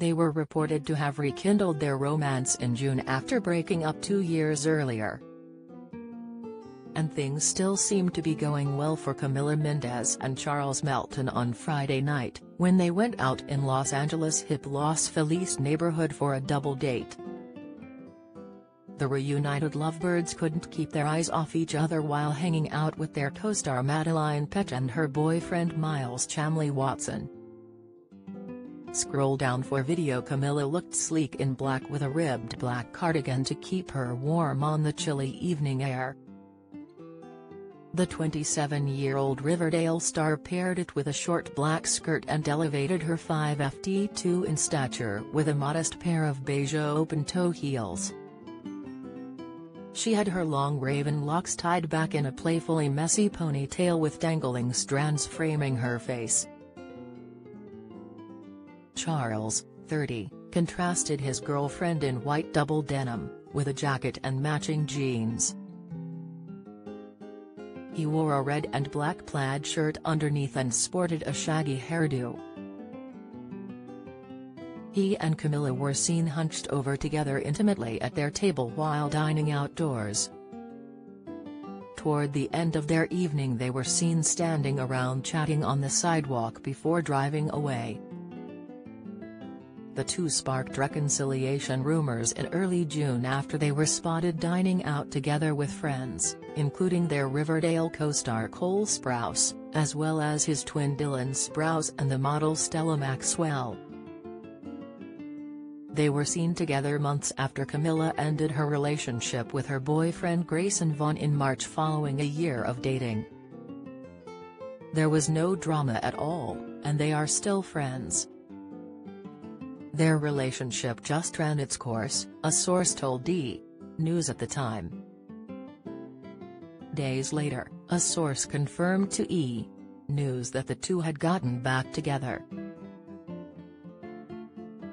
They were reported to have rekindled their romance in June after breaking up two years earlier. And things still seemed to be going well for Camila Mendes and Charles Melton on Friday night, when they went out in Los Angeles' hip Los Feliz neighborhood for a double date. The reunited lovebirds couldn't keep their eyes off each other while hanging out with their co-star Madeline Petsch and her boyfriend Miles Chamley Watson. Scroll down for video Camila looked sleek in black with a ribbed black cardigan to keep her warm on the chilly evening air. The 27-year-old Riverdale star paired it with a short black skirt and elevated her 5ft2 in stature with a modest pair of beige open-toe heels. She had her long raven locks tied back in a playfully messy ponytail with dangling strands framing her face. Charles, 30, contrasted his girlfriend in white double denim, with a jacket and matching jeans. He wore a red and black plaid shirt underneath and sported a shaggy hairdo. He and Camila were seen hunched over together intimately at their table while dining outdoors. Toward the end of their evening they were seen standing around chatting on the sidewalk before driving away. The two sparked reconciliation rumors in early June after they were spotted dining out together with friends, including their Riverdale co-star Cole Sprouse, as well as his twin Dylan Sprouse and the model Stella Maxwell. They were seen together months after Camila ended her relationship with her boyfriend Grayson Vaughn in March following a year of dating. There was no drama at all, and they are still friends. Their relationship just ran its course, a source told D! News at the time. Days later, a source confirmed to E! News that the two had gotten back together.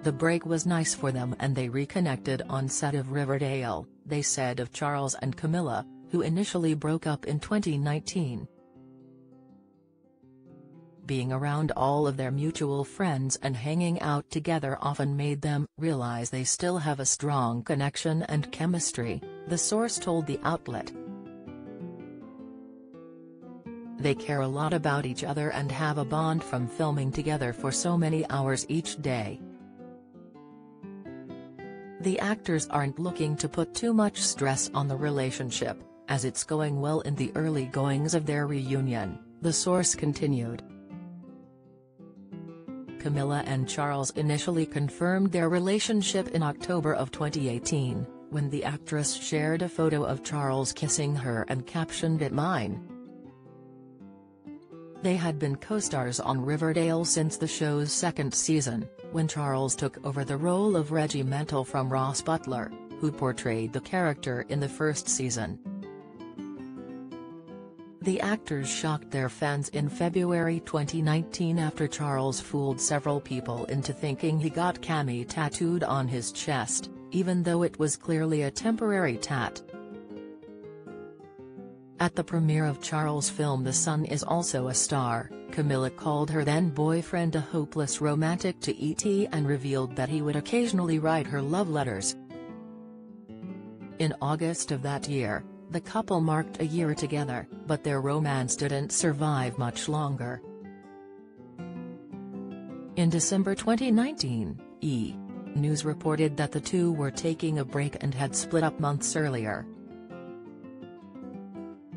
The break was nice for them and they reconnected on set of Riverdale, they said of Charles and Camila, who initially broke up in 2019. Being around all of their mutual friends and hanging out together often made them realize they still have a strong connection and chemistry, the source told the outlet. They care a lot about each other and have a bond from filming together for so many hours each day. The actors aren't looking to put too much stress on the relationship, as it's going well in the early goings of their reunion, the source continued. Camila and Charles initially confirmed their relationship in October of 2018, when the actress shared a photo of Charles kissing her and captioned it mine. They had been co-stars on Riverdale since the show's second season, when Charles took over the role of Reggie Regimental from Ross Butler, who portrayed the character in the first season. The actors shocked their fans in February 2019 after Charles fooled several people into thinking he got Cammy tattooed on his chest, even though it was clearly a temporary tat. At the premiere of Charles' film The Sun is also a star, Camila called her then-boyfriend a hopeless romantic to E.T. and revealed that he would occasionally write her love letters. In August of that year, the couple marked a year together, but their romance didn't survive much longer. In December 2019, E! News reported that the two were taking a break and had split up months earlier.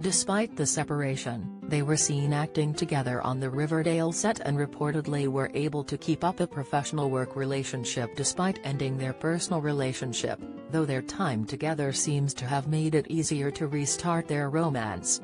Despite the separation, they were seen acting together on the Riverdale set and reportedly were able to keep up a professional work relationship despite ending their personal relationship, though their time together seems to have made it easier to restart their romance.